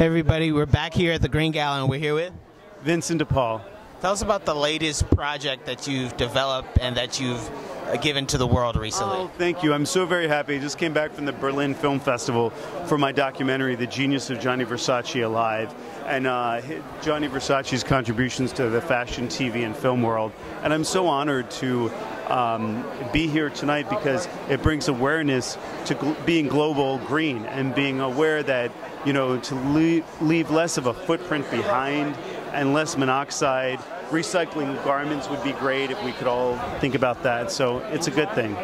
Everybody, we're back here at the Green Gallon. We're here with Vincent De Paul. Tell us about the latest project that you've developed and that you've given to the world recently. Oh, thank you. I'm so very happy. I just came back from the Berlin Film Festival for my documentary, The Genius of Gianni Versace Alive, and uh, Gianni Versace's contributions to the fashion, TV, and film world. And I'm so honored to um, be here tonight because it brings awareness to gl- being global green and being aware that, you know, to leave less of a footprint behind and less monoxide. Recycling garments would be great if we could all think about that. So it's a good thing.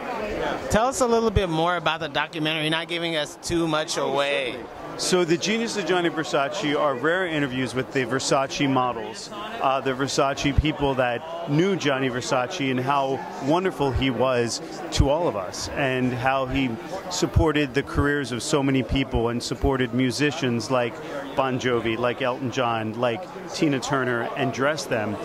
Tell us a little bit more about the documentary, not giving us too much away. So the Genius of Gianni Versace are rare interviews with the Versace models, uh, the Versace people that knew Gianni Versace and how wonderful he was to all of us, and how he supported the careers of so many people and supported musicians like Bon Jovi, like Elton John, like Tina Turner, and dress them.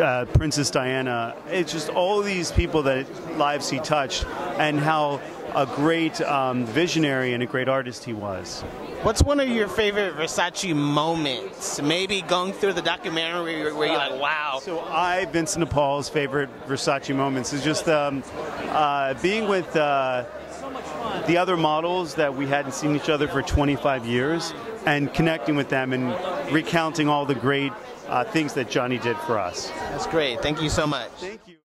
Uh, Princess Diana. It's just all these people that lives he touched, and how a great um, visionary and a great artist he was. What's one of your favorite Versace moments? Maybe going through the documentary where you're like, wow. So I, Vincent De Paul's favorite Versace moments is just um, uh, being with uh, the other models that we hadn't seen each other for 25 years and connecting with them and recounting all the great uh, things that Gianni did for us. That's great. Thank you so much. Thank you.